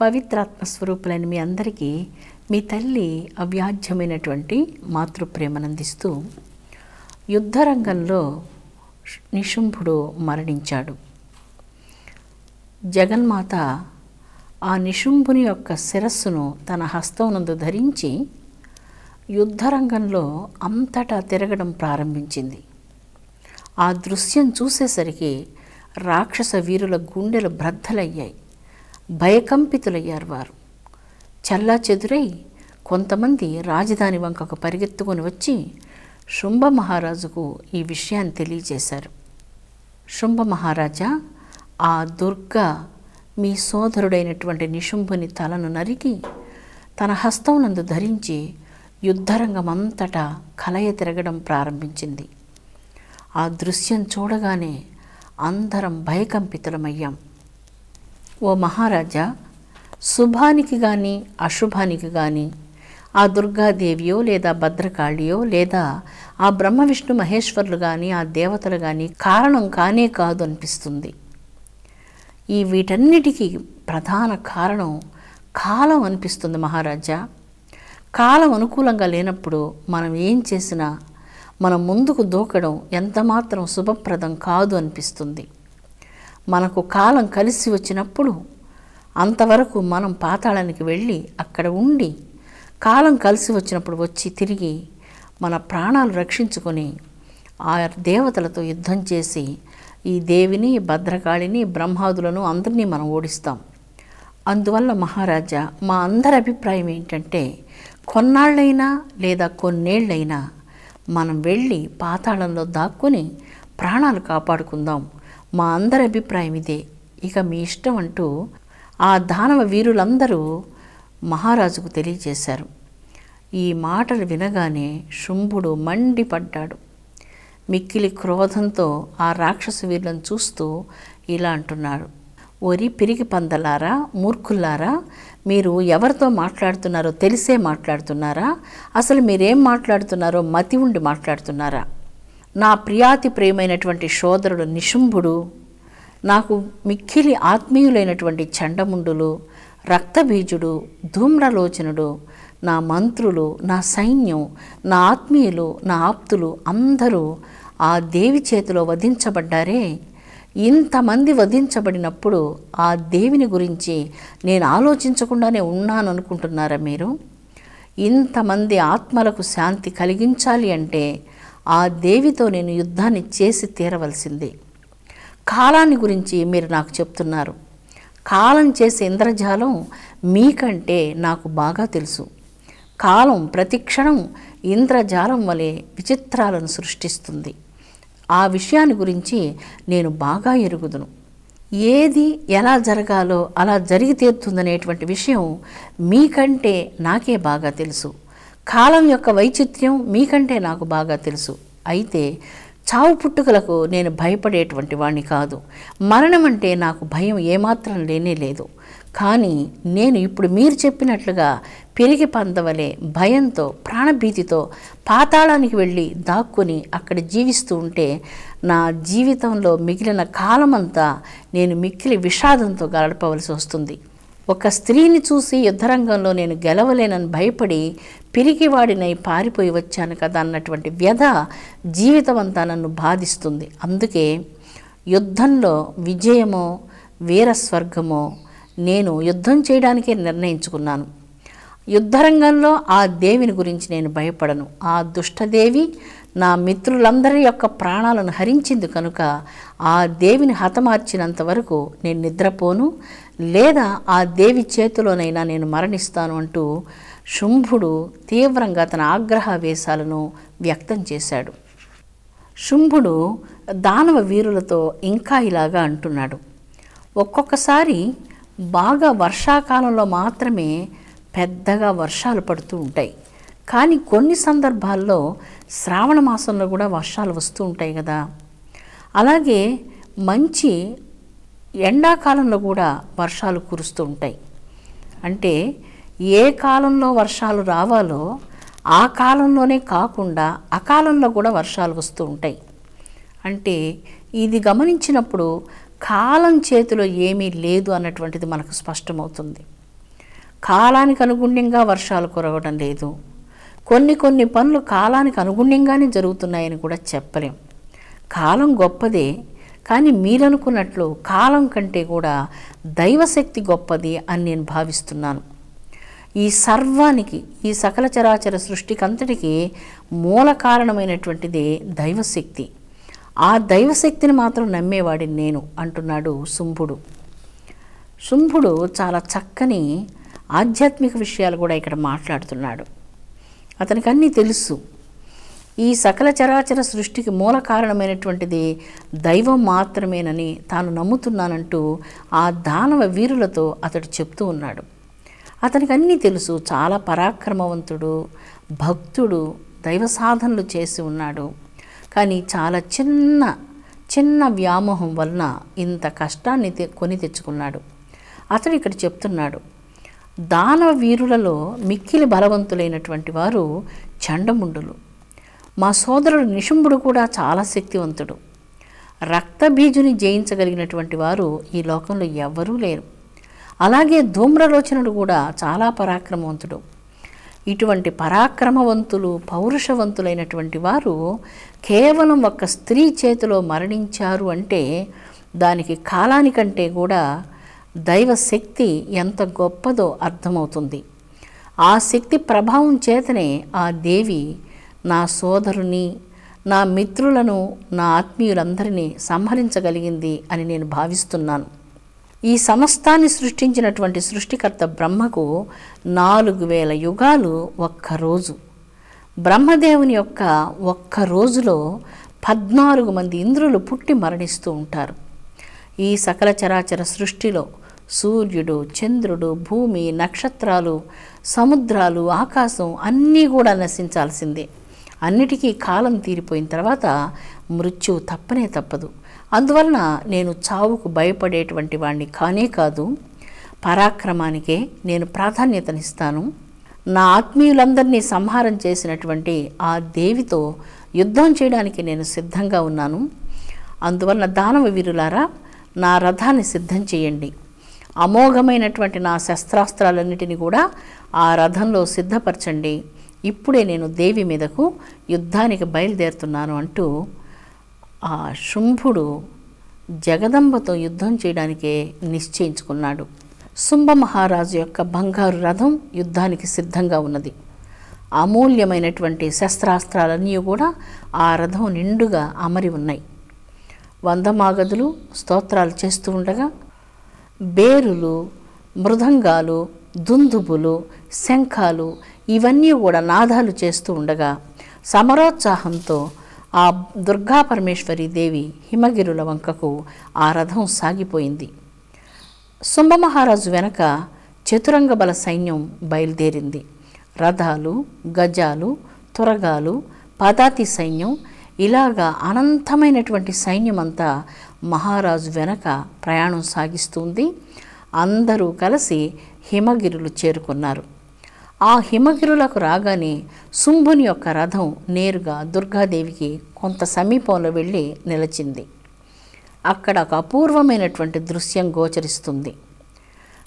పవిత్రాత్మ స్వరూపులైన మీ అందరికీ మీ తల్లి అవ్యాజ్యమైనటువంటి మాతృప్రేమనందిస్తూ యుద్ధరంగంలో నిశుంభుడు మరణించాడు. జగన్మాత ఆ నిశుంభుని యొక్క శిరస్సును తన హస్తమునందు ధరించి యుద్ధరంగంలో అంతటా తిరగడం ప్రారంభించింది. ఆ దృశ్యం చూసేసరికి రాక్షస వీరుల గుండెలు బ్రద్దలయ్యాయి. భయకంపితులయ్యారు వారు. చల్లా చెదురై కొంతమంది రాజధాని వంకకు పరిగెత్తుకొని వచ్చి శుంభ మహారాజుకు ఈ విషయాన్ని తెలియజేశారు. శుంభ మహారాజా ఆ దుర్గ మీ సోదరుడైనటువంటి నిశుంభుని తలను నరికి తన హస్తం నందు ధరించి యుద్ధరంగమంతటా కలయ తిరగడం ప్రారంభించింది. ఆ దృశ్యం చూడగానే అందరం భయకంపితులమయ్యాం. ఓ మహారాజా శుభానికి కానీ అశుభానికి కానీ ఆ దుర్గాదేవియో లేదా భద్రకాళియో లేదా ఆ బ్రహ్మ విష్ణు మహేశ్వరులు కానీ ఆ దేవతలు కానీ కారణం కానే కాదు అనిపిస్తుంది. ఈ వీటన్నిటికీ ప్రధాన కారణం కాలం అనిపిస్తుంది మహారాజా. కాలం అనుకూలంగా లేనప్పుడు మనం ఏం చేసినా మనం ముందుకు దూకడం ఎంతమాత్రం శుభప్రదం కాదు అనిపిస్తుంది. మనకు కాలం కలిసి వచ్చినప్పుడు అంతవరకు మనం పాతాళానికి వెళ్ళి అక్కడ ఉండి కాలం కలిసి వచ్చినప్పుడు వచ్చి తిరిగి మన ప్రాణాలు రక్షించుకొని ఆ దేవతలతో యుద్ధం చేసి ఈ దేవిని భద్రకాళిని బ్రహ్మాదులను అందరినీ మనం ఓడిస్తాం. అందువల్ల మహారాజా మా అందరి అభిప్రాయం ఏంటంటే కొన్నాళ్ళైనా లేదా కొన్నేళ్ళైనా మనం వెళ్ళి పాతాళంలో దాక్కుని ప్రాణాలు కాపాడుకుందాం. మా అందరి అభిప్రాయం ఇదే. ఇక మీ ఇష్టం అంటూ ఆ దానవ వీరులందరూ మహారాజుకు తెలియజేశారు. ఈ మాటలు వినగానే శుంభుడు మండిపడ్డాడు. మిక్కిలి క్రోధంతో ఆ రాక్షస వీరులను చూస్తూ ఇలా అంటున్నాడు. ఒరి పిరిగి పందలారా మూర్ఖుల్లారా మీరు ఎవరితో మాట్లాడుతున్నారో తెలిసే మాట్లాడుతున్నారా? అసలు మీరేం మాట్లాడుతున్నారో మతి ఉండి మాట్లాడుతున్నారా? నా ప్రియాతి ప్రేమైనటువంటి సోదరుడు నిశుంభుడు నాకు మిక్కిలి ఆత్మీయులైనటువంటి చండముండులు రక్తబీజుడు ధూమ్రలోచనుడు నా మంత్రులు నా సైన్యం నా ఆత్మీయులు నా ఆప్తులు అందరూ ఆ దేవి చేతిలో వధించబడ్డారే. ఇంతమంది వధించబడినప్పుడు ఆ దేవిని గురించి నేను ఆలోచించకుండానే ఉన్నాను అనుకుంటున్నారా మీరు? ఇంతమంది ఆత్మలకు శాంతి కలిగించాలి అంటే ఆ దేవితో నేను యుద్ధాన్ని చేసి తీరవలసిందే. కాలాన్ని గురించి మీరు నాకు చెప్తున్నారు. కాలం చేసే ఇంద్రజాలం మీకంటే నాకు బాగా తెలుసు. కాలం ప్రతిక్షణం ఇంద్రజాలం వలె విచిత్రాలను సృష్టిస్తుంది. ఆ విషయాన్ని గురించి నేను బాగా ఎరుగుదును. ఏది ఎలా జరగాలో అలా జరిగి తీరుతుందనేటువంటి విషయం మీకంటే నాకే బాగా తెలుసు. కాలం యొక్క వైచిత్ర్యం మీకంటే నాకు బాగా తెలుసు. అయితే చావు పుట్టుకలకు నేను భయపడేటువంటి వాణ్ణి కాదు. మరణం అంటే నాకు భయం ఏమాత్రం లేనే లేదు. కానీ నేను ఇప్పుడు మీరు చెప్పినట్లుగా పెరిగి పందవలే భయంతో ప్రాణభీతితో పాతాళానికి వెళ్ళి దాక్కుని అక్కడ జీవిస్తూ ఉంటే నా జీవితంలో మిగిలిన కాలమంతా నేను మిక్కిలి విషాదంతో గడపవలసి వస్తుంది. ఒక స్త్రీని చూసి యుద్ధరంగంలో నేను గెలవలేనని భయపడి పిరికివాడినై పారిపోయి వచ్చాను కదా అన్నటువంటి వ్యధ జీవితం అంతా నన్ను బాధిస్తుంది. అందుకే యుద్ధంలో విజయమో వీరస్వర్గమో నేను యుద్ధం చేయడానికే నిర్ణయించుకున్నాను. యుద్ధరంగంలో ఆ దేవిని గురించి నేను భయపడను. ఆ దుష్టదేవి నా మిత్రులందరి యొక్క ప్రాణాలను హరించింది కనుక ఆ దేవిని హతమార్చినంత వరకు నేను నిద్రపోను. లేదా ఆ దేవి చేతిలోనైనా నేను మరణిస్తాను అంటూ శుంభుడు తీవ్రంగా తన ఆగ్రహావేశాలను వ్యక్తం చేశాడు. శుంభుడు దానవ వీరులతో ఇంకా ఇలాగా అంటున్నాడు. ఒక్కొక్కసారి బాగా వర్షాకాలంలో మాత్రమే పెద్దగా వర్షాలు పడుతూ ఉంటాయి. కానీ కొన్ని సందర్భాల్లో శ్రావణ మాసంలో కూడా వర్షాలు వస్తూ ఉంటాయి కదా. అలాగే మంచి ఎండాకాలంలో కూడా వర్షాలు కురుస్తూ ఉంటాయి. అంటే ఏ కాలంలో వర్షాలు రావాలో ఆ కాలంలోనే కాకుండా అకాలంలో కూడా వర్షాలు వస్తూ ఉంటాయి. అంటే ఇది గమనించినప్పుడు కాలం చేతిలో ఏమీ లేదు అన్నటువంటిది మనకు స్పష్టమవుతుంది. కాలానికి అనుగుణ్యంగా వర్షాలు కురవడం లేదు. కొన్ని కొన్ని పనులు కాలానికి అనుగుణ్యంగానే జరుగుతున్నాయని కూడా చెప్పలేం. కాలం గొప్పదే కానీ మీరనుకున్నట్లు కాలం కంటే కూడా దైవశక్తి గొప్పది అని నేను భావిస్తున్నాను. ఈ సర్వానికి ఈ సకల చరాచర సృష్టికంతటికి మూల కారణమైనటువంటిది దైవశక్తి. ఆ దైవశక్తిని మాత్రం నమ్మేవాడిని నేను అంటున్నాడు శుంభుడు. శుంభుడు చాలా చక్కని ఆధ్యాత్మిక విషయాలు కూడా ఇక్కడ మాట్లాడుతున్నాడు. అతనికి అన్నీ తెలుసు. ఈ సకల చరాచర సృష్టికి మూల కారణమైనటువంటిది దైవం మాత్రమేనని తాను నమ్ముతున్నానంటూ ఆ దానవ వీరులతో అతడు చెప్తూ ఉన్నాడు. అతనికి అన్నీ తెలుసు. చాలా పరాక్రమవంతుడు భక్తుడు దైవ సాధనలు చేసి ఉన్నాడు. కానీ చాలా చిన్న చిన్న వ్యామోహం వలన ఇంత కష్టాన్ని తె- కొని తెచ్చుకున్నాడు. అతడు ఇక్కడ చెప్తున్నాడు. దానవ వీరులలో మిక్కిలి బలవంతులైనటువంటి వారు చండముండులు. మా సోదరుడు నిశుంభుడు కూడా చాలా శక్తివంతుడు. రక్తబీజుని జయించగలిగినటువంటి వారు ఈ లోకంలో ఎవ్వరూ లేరు. అలాగే ధూమ్రలోచనుడు కూడా చాలా పరాక్రమవంతుడు. ఇటువంటి పరాక్రమవంతులు పౌరుషవంతులైనటువంటి వారు కేవలం ఒక స్త్రీ చేతిలో మరణించారు అంటే దానికి కాలానికంటే కూడా దైవ శక్తి ఎంత గొప్పదో అర్థమవుతుంది. ఆ శక్తి ప్రభావం చేతనే ఆ దేవి నా సోదరుని నా మిత్రులను నా ఆత్మీయులందరినీ సంహరించగలిగింది అని నేను భావిస్తున్నాను. ఈ సమస్తాన్ని సృష్టించినటువంటి సృష్టికర్త బ్రహ్మకు నాలుగు వేల యుగాలు ఒక్కరోజు. బ్రహ్మదేవుని యొక్క ఒక్క రోజులో పద్నాలుగు మంది ఇంద్రులు పుట్టి మరణిస్తూ ఉంటారు. ఈ సకల చరాచర సృష్టిలో సూర్యుడు చంద్రుడు భూమి నక్షత్రాలు సముద్రాలు ఆకాశం అన్నీ కూడా నశించాల్సిందే. అన్నిటికీ కాలం తీరిపోయిన తర్వాత మృత్యువు తప్పనే తప్పదు. అందువలన నేను చావుకు భయపడేటువంటి వాణ్ణి కానే కాదు. పరాక్రమానికే నేను ప్రాధాన్యతనిస్తాను. నా ఆత్మీయులందరినీ సంహారం చేసినటువంటి ఆ దేవితో యుద్ధం చేయడానికి నేను సిద్ధంగా ఉన్నాను. అందువలన దానవ వీరులారా నా రథాన్ని సిద్ధం చేయండి. అమోఘమైనటువంటి నా శస్త్రాస్త్రాలన్నిటిని కూడా ఆ రథంలో సిద్ధపరచండి. ఇప్పుడే నేను దేవి మీదకు యుద్ధానికి బయలుదేరుతున్నాను అంటూ ఆ శుంభుడు జగదంబతో యుద్ధం చేయడానికే నిశ్చయించుకున్నాడు. శుంభ మహారాజు యొక్క బంగారు రథం యుద్ధానికి సిద్ధంగా ఉన్నది. అమూల్యమైనటువంటి శస్త్రాస్త్రాలన్నీ కూడా ఆ రథం నిండుగా అమరి ఉన్నాయి. వందమాగదులు స్తోత్రాలు చేస్తూ ఉండగా బేరులు మృదంగాలు దుందుబులు శంఖాలు ఇవన్నీ కూడా నాదాలు చేస్తూ ఉండగా సమరోత్సాహంతో ఆ దుర్గా పరమేశ్వరి దేవి హిమగిరుల వంకకు ఆ రథం సాగిపోయింది శుంభమహారాజు వెనక చతురంగ బల సైన్యం బయలుదేరింది. రథాలు గజాలు తురగాలు పదాతి సైన్యం ఇలాగా అనంతమైనటువంటి సైన్యం అంతా మహారాజు వెనక ప్రయాణం సాగిస్తుంది. అందరూ కలిసి హిమగిరులు చేరుకున్నారు. ఆ హిమగిరులకు రాగానే శుంభుని యొక్క రథం నేరుగా దుర్గాదేవికి కొంత సమీపంలో వెళ్ళి నిలిచింది. అక్కడ ఒక అపూర్వమైనటువంటి దృశ్యం గోచరిస్తుంది.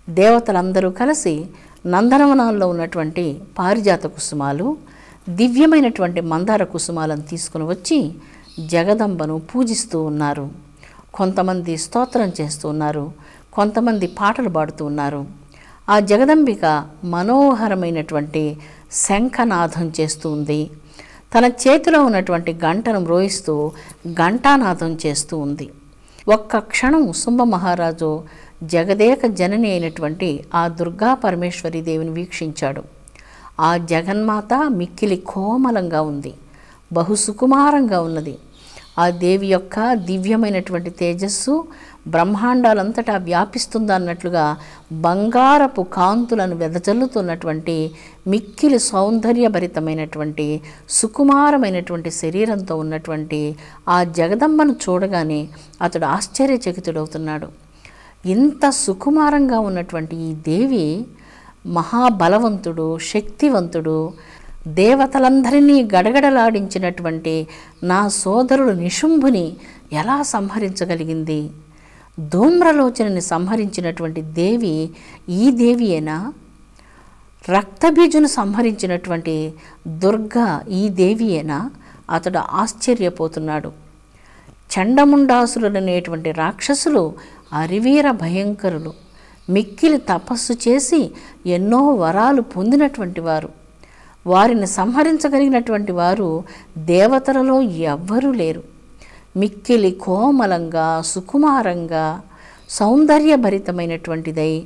దేవతలందరూ కలిసి నందనవనాల్లో ఉన్నటువంటి పారిజాత కుసుమాలు దివ్యమైనటువంటి మందార కుసుమాలను తీసుకుని వచ్చి జగదంబను పూజిస్తూ ఉన్నారు. కొంతమంది స్తోత్రం చేస్తూ ఉన్నారు కొంతమంది పాటలు పాడుతూ ఉన్నారు. ఆ జగదంబిక మనోహరమైనటువంటి శంఖనాథం చేస్తూ ఉంది. తన చేతిలో ఉన్నటువంటి గంటను మ్రోయిస్తూ ఘంటానాథం చేస్తూ ఉంది. ఒక్క క్షణం సుంభ మహారాజు జగదేక జనని అయినటువంటి ఆ దుర్గా పరమేశ్వరి దేవిని వీక్షించాడు. ఆ జగన్మాత మిక్కిలి కోమలంగా ఉంది. బహు సుకుమారంగా ఉన్నది. ఆ దేవి యొక్క దివ్యమైనటువంటి తేజస్సు బ్రహ్మాండాలంతటా వ్యాపిస్తుందన్నట్లుగా బంగారపు కాంతులను వెదజల్లుతున్నటువంటి మిక్కిలి సౌందర్యభరితమైనటువంటి సుకుమారమైనటువంటి శరీరంతో ఉన్నటువంటి ఆ జగదంబను చూడగానే అతడు ఆశ్చర్యచకితుడవుతున్నాడు. ఇంత సుకుమారంగా ఉన్నటువంటి ఈ దేవి మహాబలవంతుడు శక్తివంతుడు దేవతలందరినీ గడగడలాడించినటువంటి నా సోదరుడు నిశుంభుని ఎలా సంహరించగలిగింది? ధూమ్రలోచనని సంహరించినటువంటి దేవి ఈ దేవియేనా? రక్తబీజును సంహరించినటువంటి దుర్గా ఈ దేవియేనా? అతడు ఆశ్చర్యపోతున్నాడు. చండముండాసురులనేటువంటి రాక్షసులు అరివీర భయంకరులు. మిక్కిలి తపస్సు చేసి ఎన్నో వరాలు పొందినటువంటి వారు. వారిని సంహరించగలిగినటువంటి వారు దేవతలలో ఎవ్వరూ లేరు. మిక్కిలి కోమలంగా సుకుమారంగా సౌందర్యభరితమైనటువంటిదై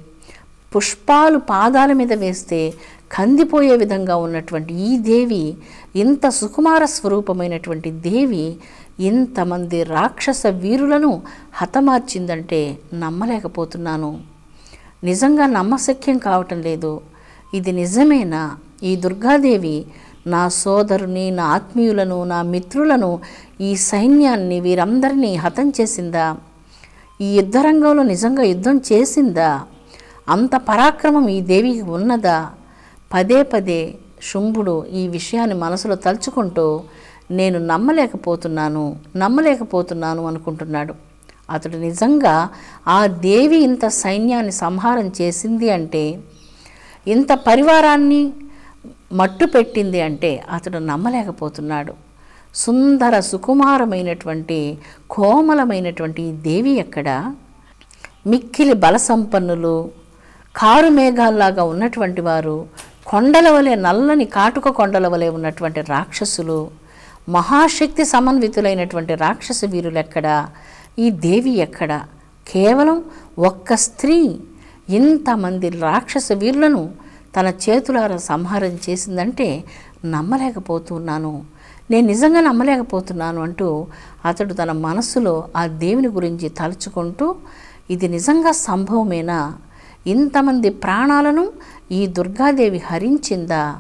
పుష్పాలు పాదాల మీద వేస్తే కందిపోయే విధంగా ఉన్నటువంటి ఈ దేవి ఇంత సుకుమార స్వరూపమైనటువంటి దేవి ఇంతమంది రాక్షస వీరులను హతమార్చిందంటే నమ్మలేకపోతున్నాను. నిజంగా నమ్మశక్యం కావటం లేదు. ఇది నిజమేనా? ఈ దుర్గాదేవి నా సోదరుని నా ఆత్మీయులను నా మిత్రులను ఈ సైన్యాన్ని వీరందరినీ హతం చేసిందా? ఈ యుద్ధరంగంలో నిజంగా యుద్ధం చేసిందా? అంత పరాక్రమం ఈ దేవికి ఉన్నదా? పదే పదే శుంభుడు ఈ విషయాన్ని మనసులో తలుచుకుంటూ నేను నమ్మలేకపోతున్నాను నమ్మలేకపోతున్నాను అనుకుంటున్నాడు. అతడు నిజంగా ఆ దేవి ఇంత సైన్యాన్ని సంహారం చేసింది అంటే ఇంత పరివారాన్ని మట్టు పెట్టింది అంటే అతడు నమ్మలేకపోతున్నాడు. సుందర సుకుమారమైనటువంటి కోమలమైనటువంటి ఈ దేవి ఎక్కడ? మిక్కిలి బలసంపన్నులు కారు మేఘాల్లాగా ఉన్నటువంటి వారు కొండల వలె నల్లని కాటుక కొండల వలె ఉన్నటువంటి రాక్షసులు మహాశక్తి సమన్వితులైనటువంటి రాక్షస వీరులు ఎక్కడ? ఈ దేవి ఎక్కడ? కేవలం ఒక్క స్త్రీ ఇంతమంది రాక్షస వీరులను తన చేతులారా సంహారం చేసిందంటే నమ్మలేకపోతున్నాను. నేను నిజంగా నమ్మలేకపోతున్నాను అంటూ అతడు తన మనస్సులో ఆ దేవుని గురించి తలుచుకుంటూ ఇది నిజంగా సంభవమేనా? ఇంతమంది ప్రాణాలను ఈ దుర్గాదేవి హరించిందా?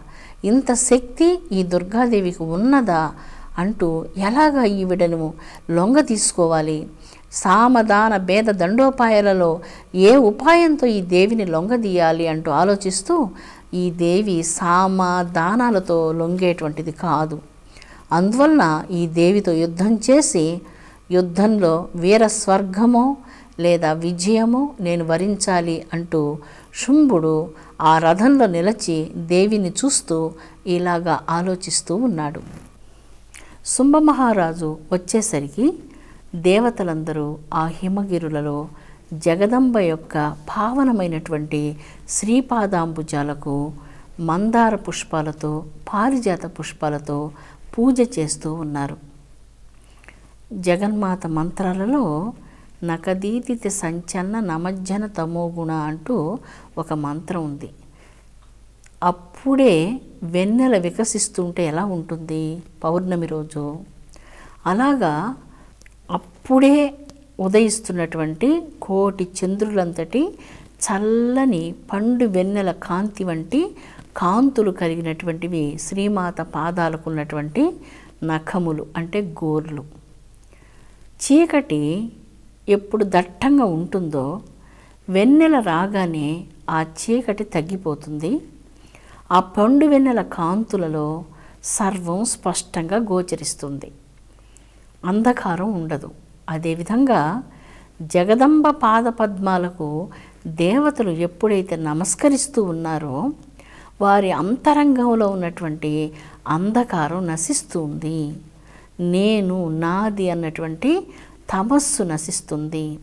ఇంత శక్తి ఈ దుర్గాదేవికి ఉన్నదా? అంటూ ఎలాగా ఈవిడను లొంగ తీసుకోవాలి? సామదాన భేద దండోపాయాలలో ఏ ఉపాయంతో ఈ దేవిని లొంగదీయాలి అంటూ ఆలోచిస్తూ ఈ దేవి సామ దానాలతో లొంగేటువంటిది కాదు. అందువలన ఈ దేవితో యుద్ధం చేసి యుద్ధంలో వీర స్వర్గమో లేదా విజయమో నేను వరించాలి అంటూ శుంభుడు ఆ రథంలో నిలచి దేవిని చూస్తూ ఇలాగా ఆలోచిస్తూ ఉన్నాడు. శుంభ మహారాజు వచ్చేసరికి దేవతలందరూ ఆ హిమగిరులలో జగదంబ యొక్క పావనమైనటువంటి శ్రీపాదాంబుజాలకు మందార పుష్పాలతో పారిజాత పుష్పాలతో పూజ చేస్తూ ఉన్నారు. జగన్మాత మంత్రాలలో నకదీతితి సంచన్న నమజ్జన తమోగుణ అంటూ ఒక మంత్రం ఉంది. అప్పుడే వెన్నెల వికసిస్తుంటే ఎలా ఉంటుంది? పౌర్ణమి రోజు. అలాగా అప్పుడే ఉదయిస్తున్నటువంటి కోటి చంద్రులంతటి చల్లని పండు వెన్నెల కాంతి వంటి కాంతులు కలిగినటువంటివి శ్రీమాత పాదాలకు ఉన్నటువంటి నఖములు అంటే గోర్లు. చీకటి ఎప్పుడు దట్టంగా ఉంటుందో వెన్నెల రాగానే ఆ చీకటి తగ్గిపోతుంది. ఆ పండు వెన్నెల కాంతులలో సర్వం స్పష్టంగా గోచరిస్తుంది. అంధకారం ఉండదు. అదేవిధంగా జగదంబ పాద పద్మాలకు దేవతలు ఎప్పుడైతే నమస్కరిస్తూ ఉన్నారో వారి అంతరంగంలో ఉన్నటువంటి అంధకారం నశిస్తుంది. నేను నాది అన్నటువంటి తమస్సు నశిస్తుంది.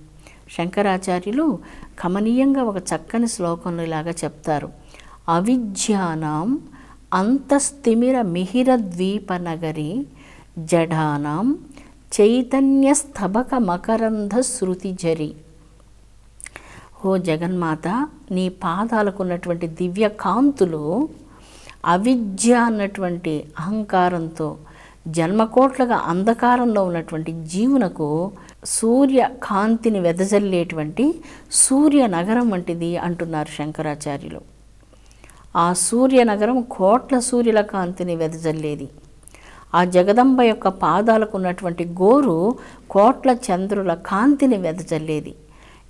శంకరాచార్యులు కమనీయంగా ఒక చక్కని శ్లోకంలో ఇలాగా చెప్తారు. అవిజ్ఞానం అంతస్తిమిర మిహిర ద్వీప నగరి జడానాం చైతన్య స్తబక మకరంధ శృతి జరి ఓ జగన్మాత నీ పాదాలకు ఉన్నటువంటి దివ్య కాంతులు అవిద్య అన్నటువంటి అహంకారంతో జన్మకోట్లుగా అంధకారంలో ఉన్నటువంటి జీవునకు సూర్య కాంతిని వెదజల్లేటువంటి సూర్య నగరం వంటిది అంటున్నారు శంకరాచార్యులు. ఆ సూర్యనగరం కోట్ల సూర్యుల కాంతిని వెదజల్లేది. ఆ జగదంబ యొక్క పాదాలకు ఉన్నటువంటి గోరు కోట్ల చంద్రుల కాంతిని వెదజల్లేది.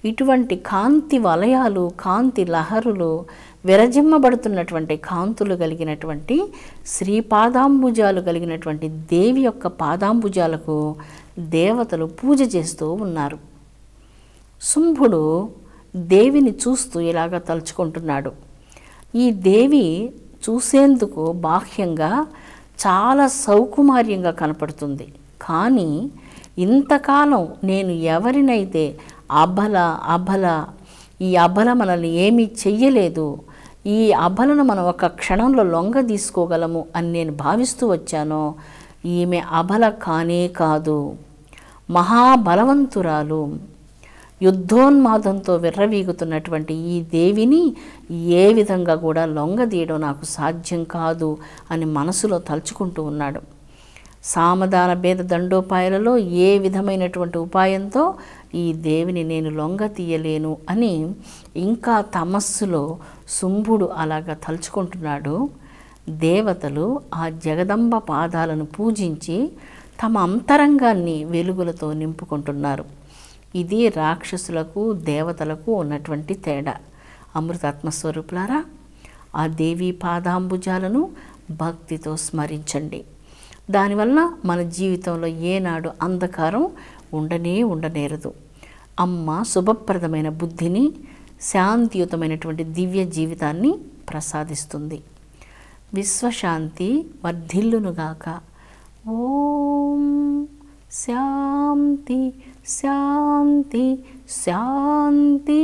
ఇటువంటి కాంతి వలయాలు కాంతి లహరులు విరజిమ్మబడుతున్నటువంటి కాంతులు కలిగినటువంటి శ్రీ పాదాంబుజాలు కలిగినటువంటి దేవి యొక్క పాదాంబుజాలకు దేవతలు పూజ చేస్తూ ఉన్నారు. శుంభుడు దేవిని చూస్తూ ఇలాగ తలుచుకుంటున్నాడు. ఈ దేవి చూసేందుకు బాహ్యంగా చాలా సౌకుమార్యంగా కనపడుతుంది. కానీ ఇంతకాలం నేను ఎవరినైతే అబల అబల ఈ అబల మనల్ని ఏమీ చెయ్యలేదు ఈ అబలను మనం ఒక క్షణంలో లొంగ తీసుకోగలము అని నేను భావిస్తూ వచ్చానో ఈమె అబల కానే కాదు. మహాబలవంతురాలు. యుద్ధోన్మాదంతో విర్రవీగుతున్నటువంటి ఈ దేవిని ఏ విధంగా కూడా లొంగదీయడం నాకు సాధ్యం కాదు అని మనసులో తలుచుకుంటూ ఉన్నాడు. సామధాన భేద దండోపాయాలలో ఏ విధమైనటువంటి ఉపాయంతో ఈ దేవిని నేను లొంగ తీయలేను అని ఇంకా తమస్సులో శుంభుడు అలాగా తలుచుకుంటున్నాడు. దేవతలు ఆ జగదంబ పాదాలను పూజించి తమ అంతరంగాన్ని వెలుగులతో నింపుకుంటున్నారు. ఇది రాక్షసులకు దేవతలకు ఉన్నటువంటి తేడా. అమృతాత్మస్వరూపులారా ఆ దేవి పాదాంబుజాలను భక్తితో స్మరించండి. దానివల్ల మన జీవితంలో ఏనాడు అంధకారం ఉండనే ఉండనేరదు. అమ్మ శుభప్రదమైన బుద్ధిని శాంతియుతమైనటువంటి దివ్య జీవితాన్ని ప్రసాదిస్తుంది. విశ్వశాంతి వర్ధిల్లునుగాక. ఓం శాంతి శాంతి శాంతి